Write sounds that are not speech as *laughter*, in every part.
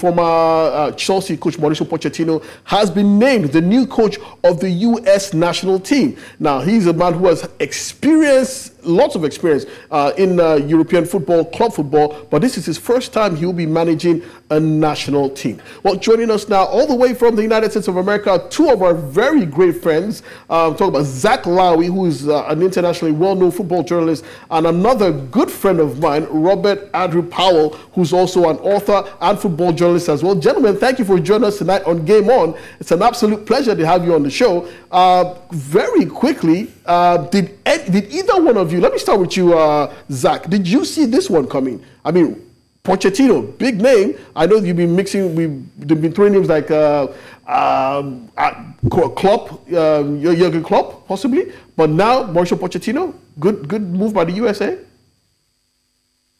former uh, Chelsea coach Mauricio Pochettino has been named the new coach of the U.S. national team. Now, he's a man who has experience, lots of experience uh, in uh, European football, club football, but this is his first time he will be managing a national team. Well, joining us now, all the way from the United States of America, two of our very great friends. Um, talking about Zach Lowy, who is uh, an internationally well-known football journalist, and another good friend of mine, Robert Andrew Powell, who's also an author and football journalist as well. Gentlemen, thank you for joining us tonight on Game On. It's an absolute pleasure to have you on the show. Uh, very quickly, uh, did did either one of you? Let me start with you, uh, Zach. Did you see this one coming? I mean, Pochettino, big name. I know you've been mixing. We've been throwing names like uh, um, Klopp, um, Jurgen Klopp, possibly. But now Mauricio Pochettino, good good move by the USA.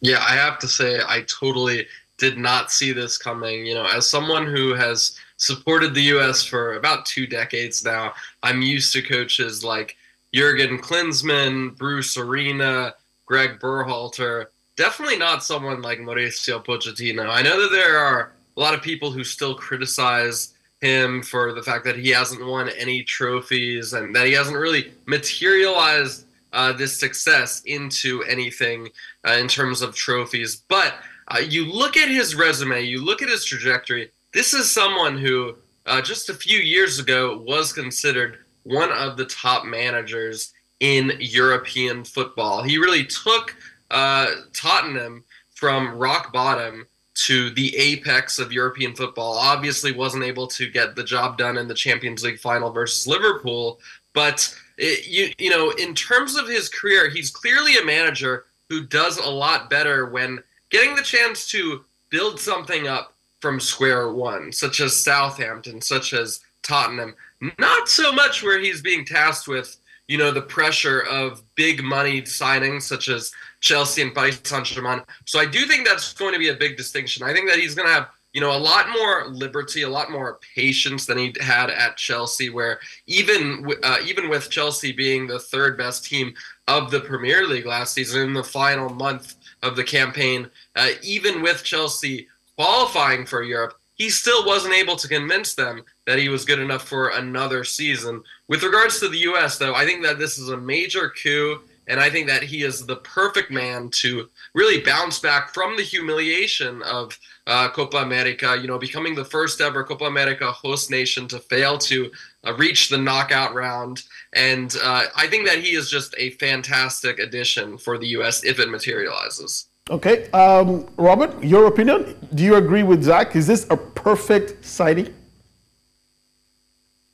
Yeah, I have to say I totally did not see this coming. You know, as someone who has supported the U.S. for about two decades now, I'm used to coaches like Jurgen Klinsmann, Bruce Arena, Greg Berhalter. Definitely not someone like Mauricio Pochettino. I know that there are a lot of people who still criticize him for the fact that he hasn't won any trophies and that he hasn't really materialized uh, this success into anything uh, in terms of trophies. But uh, you look at his resume, you look at his trajectory. This is someone who uh, just a few years ago was considered one of the top managers in European football. He really took uh, Tottenham from rock bottom to the apex of European football. Obviously, wasn't able to get the job done in the Champions League final versus Liverpool, but it, you you know, in terms of his career, he's clearly a manager who does a lot better when getting the chance to build something up from square one, such as Southampton, such as Tottenham. Not so much where he's being tasked with, you know, the pressure of big money signings such as Chelsea and Paris Saint-Germain. So I do think that's going to be a big distinction. I think that he's going to have you know, a lot more liberty, a lot more patience than he had at Chelsea. Where even uh, even with Chelsea being the third best team of the Premier League last season in the final month of the campaign, uh, even with Chelsea qualifying for Europe, he still wasn't able to convince them that he was good enough for another season. With regards to the U.S., though, I think that this is a major coup. And I think that he is the perfect man to really bounce back from the humiliation of uh, Copa America, you know, becoming the first ever Copa America host nation to fail to uh, reach the knockout round. And uh, I think that he is just a fantastic addition for the U.S. if it materializes. Okay. Um, Robert, your opinion? Do you agree with Zach? Is this a perfect signing?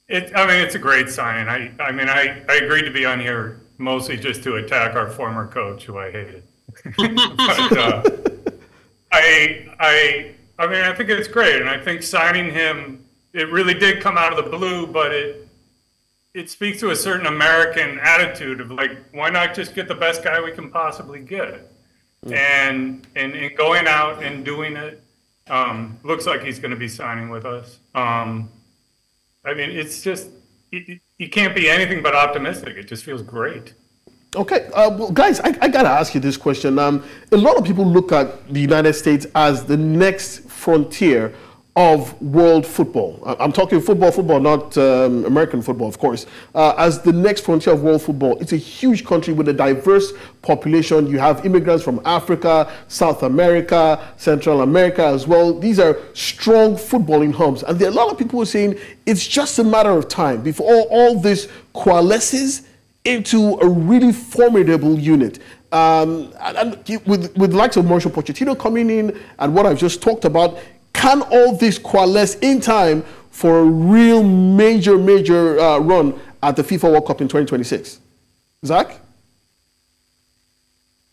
It, I mean, it's a great signing. I, I mean, I, I agreed to be on here mostly just to attack our former coach, who I hated. *laughs* but, uh, I, I, I mean, I think it's great, and I think signing him, it really did come out of the blue, but it, it speaks to a certain American attitude of like, why not just get the best guy we can possibly get? Mm. And, and and going out and doing it, um, looks like he's going to be signing with us. Um, I mean, it's just you can't be anything but optimistic. It just feels great. Okay, uh, well, guys, I, I, gotta ask you this question. Um, a lot of people look at the United States as the next frontier of world football. I'm talking football, football, not um, American football, of course. Uh, as the next frontier of world football, it's a huge country with a diverse population. You have immigrants from Africa, South America, Central America as well. These are strong footballing hubs. And there are a lot of people saying it's just a matter of time before all, all this coalesces into a really formidable unit. Um, and, with, with the likes of Mauricio Pochettino coming in and what I've just talked about, can all this coalesce in time for a real major, major uh, run at the FIFA World Cup in 2026? Zach?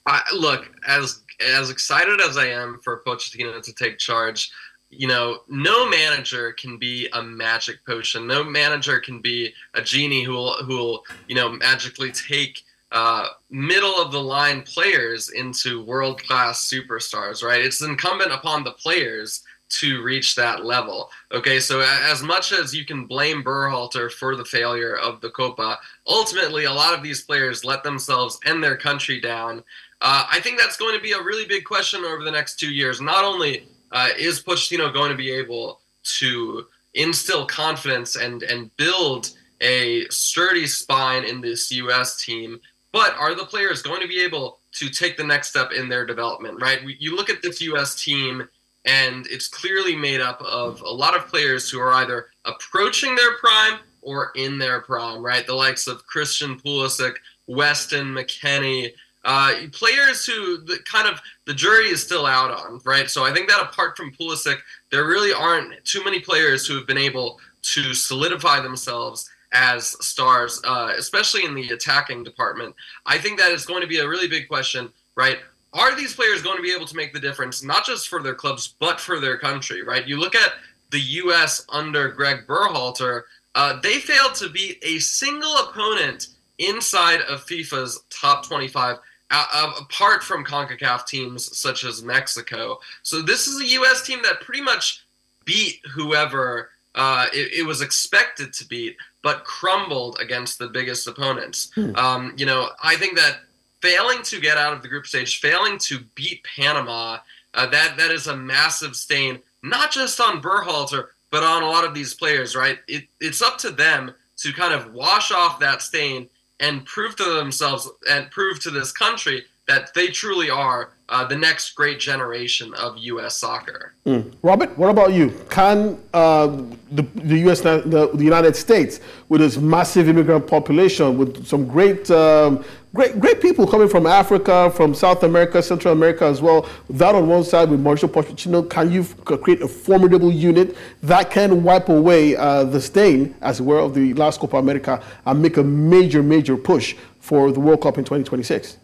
I, look, as as excited as I am for Pochettino to take charge, you know, no manager can be a magic potion. No manager can be a genie who will who will you know magically take uh, middle of the line players into world class superstars. Right? It's incumbent upon the players to reach that level. Okay, so as much as you can blame Berhalter for the failure of the Copa, ultimately a lot of these players let themselves and their country down. Uh, I think that's going to be a really big question over the next two years. Not only uh, is Pochettino going to be able to instill confidence and and build a sturdy spine in this U.S. team? But are the players going to be able to take the next step in their development? Right. You look at this U.S. team, and it's clearly made up of a lot of players who are either approaching their prime or in their prime. Right. The likes of Christian Pulisic, Weston McKennie. Uh, players who the kind of the jury is still out on, right? So I think that apart from Pulisic, there really aren't too many players who have been able to solidify themselves as stars, uh, especially in the attacking department. I think that is going to be a really big question, right? Are these players going to be able to make the difference, not just for their clubs, but for their country, right? You look at the U.S. under Greg Berhalter, uh, they failed to beat a single opponent inside of FIFA's top 25 uh, apart from CONCACAF teams such as Mexico. So this is a U.S. team that pretty much beat whoever uh, it, it, was expected to beat, but crumbled against the biggest opponents. Hmm. Um, you know, I think that failing to get out of the group stage, failing to beat Panama, uh, that that is a massive stain, not just on Berhalter, but on a lot of these players. Right? It, it's up to them to kind of wash off that stain and prove to themselves and prove to this country that they truly are uh, the next great generation of U.S. soccer. Mm. Robert, what about you? Can uh, the, the U.S. The, the, United States, with its massive immigrant population, with some great um, great great people coming from Africa, from South America, Central America as well. That on one side with Mauricio Pochettino, can you create a formidable unit that can wipe away uh, the stain, as it were, of the last Copa America and make a major major push for the World Cup in 2026?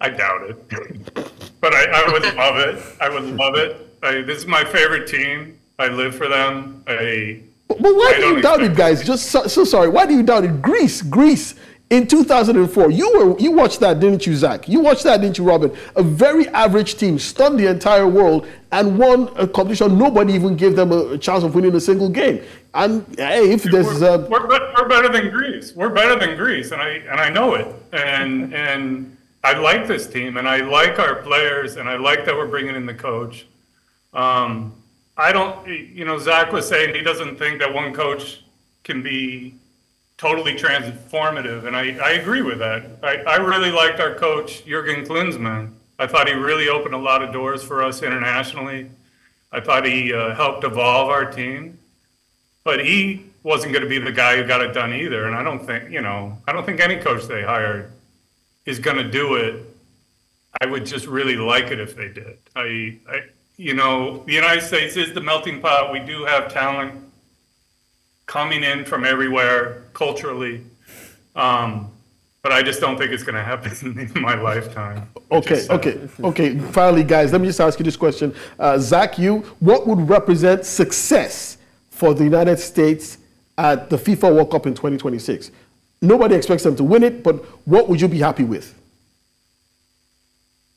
I doubt it, but I, I, would love it. I would love it. I, this is my favorite team. I live for them. I. But, but why I do you doubt it, guys? Just so, so, sorry. Why do you doubt it? Greece, Greece. In 2004, you were you watched that, didn't you, Zach? You watched that, didn't you, Robin? A very average team stunned the entire world and won a competition. Nobody even gave them a, chance of winning a single game. And hey, if there's we're, uh, we're, we're better than Greece. We're better than Greece, and I and I know it. And and I like this team and I like our players and I like that we're bringing in the coach. Um, I don't, you know, Zach was saying he doesn't think that one coach can be totally transformative, and I, I agree with that. I, I really liked our coach, Jurgen Klinsmann. I thought he really opened a lot of doors for us internationally. I thought he uh, helped evolve our team, but he wasn't going to be the guy who got it done either. And I don't think, you know, I don't think any coach they hired is going to do it, I would just really like it if they did. I, I, you know, the United States is the melting pot. We do have talent coming in from everywhere culturally. Um, but I just don't think it's going to happen *laughs* in my lifetime. Okay, uh, okay, okay. Finally, guys, let me just ask you this question. Uh, Zach, you, what would represent success for the United States at the FIFA World Cup in 2026? Nobody expects them to win it, but what would you be happy with?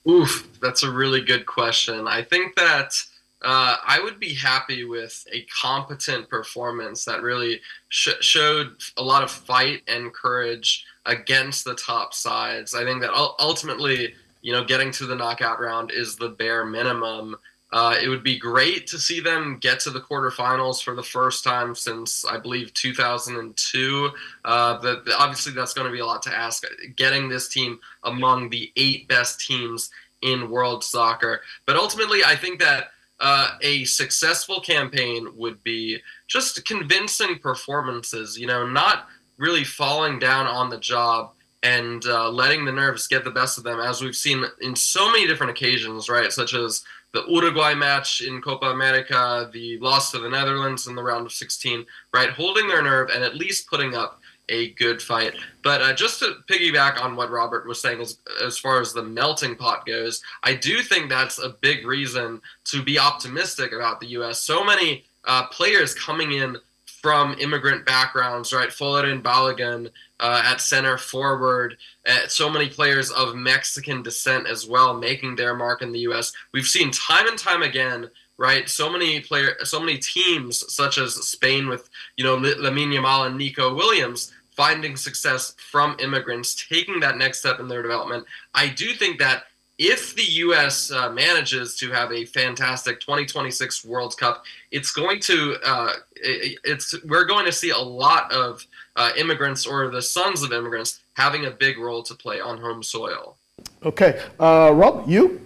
Oof, that's a really good question. I think that uh, I would be happy with a competent performance that really sh- showed a lot of fight and courage against the top sides. I think that ultimately, you know, getting to the knockout round is the bare minimum. Uh, it would be great to see them get to the quarterfinals for the first time since I believe 2002. Uh, but obviously, that's going to be a lot to ask. Getting this team among the eight best teams in world soccer, but ultimately, I think that uh, a successful campaign would be just convincing performances. You know, not really falling down on the job and uh, letting the nerves get the best of them, as we've seen in so many different occasions, right? Such as the Uruguay match in Copa America, the loss to the Netherlands in the round of 16, right? Holding their nerve and at least putting up a good fight. But uh, just to piggyback on what Robert was saying as, as far as the melting pot goes, I do think that's a big reason to be optimistic about the U.S. So many uh, players coming in from immigrant backgrounds, right? Folarin Balogun uh, at center forward, uh, so many players of Mexican descent as well making their mark in the U.S. We've seen time and time again, right? So many player, so many teams such as Spain with you know Lamine Yamal and Nico Williams finding success from immigrants, taking that next step in their development. I do think that if the U.S. Uh, manages to have a fantastic 2026 World Cup, it's going to uh, it, it's we're going to see a lot of uh, immigrants or the sons of immigrants having a big role to play on home soil. Okay, uh, Rob, you,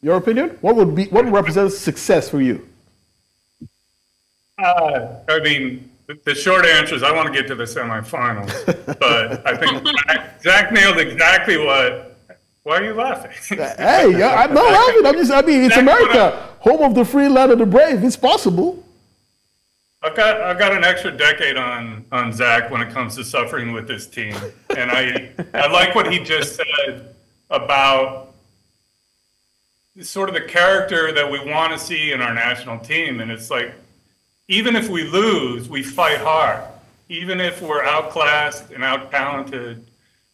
your opinion? What would be what represents success for you? Uh, I mean, the short answer is I want to get to the semifinals, but I think *laughs* Zach nailed exactly what. Why are you laughing? *laughs* hey, I'm not laughing. I'm just. I mean, it's America, home of the free, land of the brave. It's possible. I've got I've got an extra decade on on Zach when it comes to suffering with this team, and I *laughs* I like what he just said about sort of the character that we want to see in our national team, and it's like even if we lose, we fight hard. Even if we're outclassed and out talented,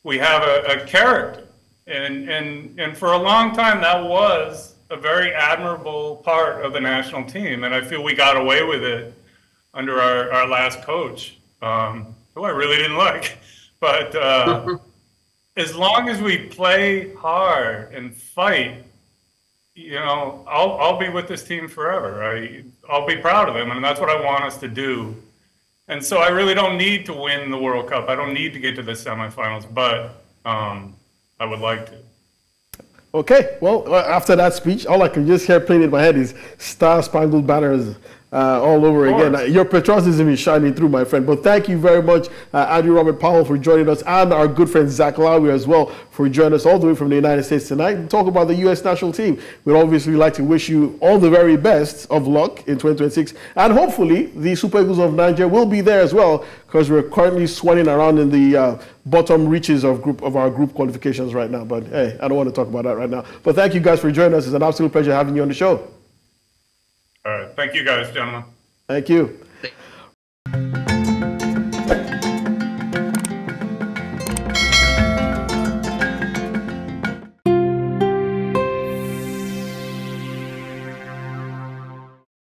we have a, a character, and and and for a long time that was a very admirable part of the national team, and I feel we got away with it under our, our last coach, um, who I really didn't like. *laughs* But uh, *laughs* as long as we play hard and fight, you know, I'll, I'll be with this team forever. I, I'll be proud of them, and that's what I want us to do. And so I really don't need to win the World Cup. I don't need to get to the semifinals, but um, I would like to. Okay, well, uh, after that speech, all I can just hear playing in my head is Star Spangled Banners uh, all over again. Your patriotism is shining through, my friend. But thank you very much, uh, Andrew Robert Powell, for joining us, and our good friend Zach Lowy as well for joining us all the way from the United States tonight and talk about the U.S. national team. We'd obviously like to wish you all the very best of luck in 2026, and hopefully the Super Eagles of Nigeria will be there as well because we're currently swanning around in the uh, bottom reaches of group of our group qualifications right now. But hey, I don't want to talk about that right now. But thank you guys for joining us. It's an absolute pleasure having you on the show. Thank you, guys, gentlemen. Thank you.